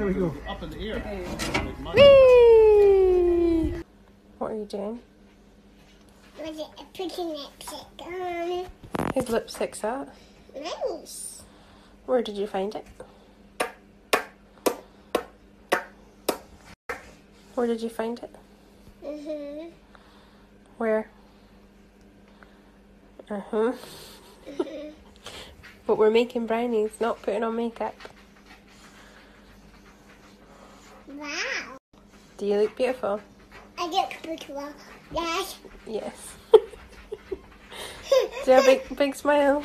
There we go. Up in the air. Whee! What are you doing? Was it putting lipstick on? His lipstick's at. Nice. Where did you find it? Where did you find it? Mhm. Where? Uh huh. but we're making brownies, not putting on makeup. Wow. Do you look beautiful? I look beautiful. Yes. Yes. Do you have a big, big smile?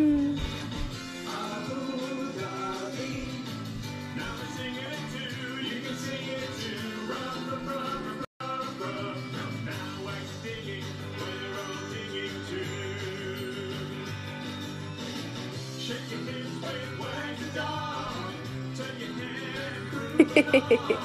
Hehehehe